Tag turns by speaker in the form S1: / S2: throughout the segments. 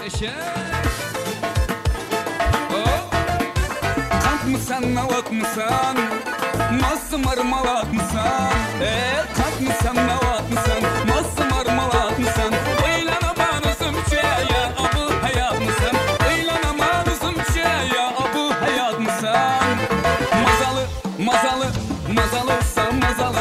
S1: ateşe. Oh. Kalk mısan navak mısan Nasıl marmalak mısan Eee eh, kalk mısan navak mısan Nasıl marmalak mısan Oylan aman üzümçe ya abu hayat mısan Oylan aman üzümçe ya abu hayat mısan Mazalı mazalı mazalısa mazalı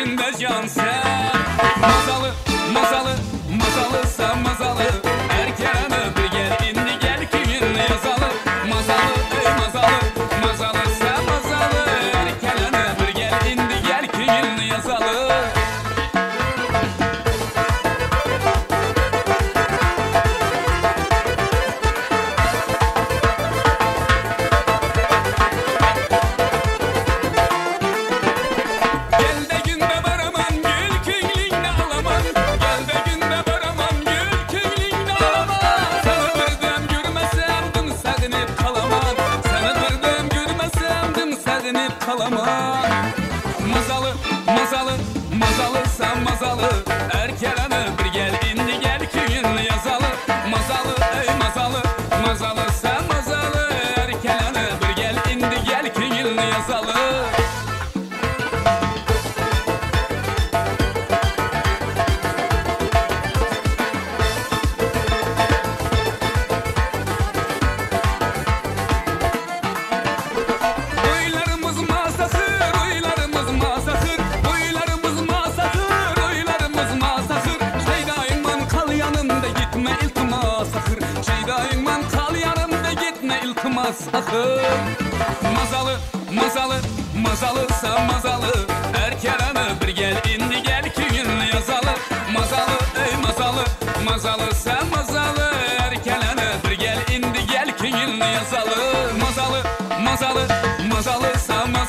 S1: içinde can sen. Mazalı, mazalı, mazalısa mazalı. yakalama. Mazalı mazalı mazalıysa mazalı. Erkele iltimas axı Mazalı, mazalı, mazalısa mazalı. Hər kəranı bir gəl, indi gəl ki günlü yazalı. Mazalı, ey mazalı, mazalısa mazalı. Hər kəranı bir gəl, indi gəl ki günlü yazalı. Mazalı, mazalı, mazalısa mazalı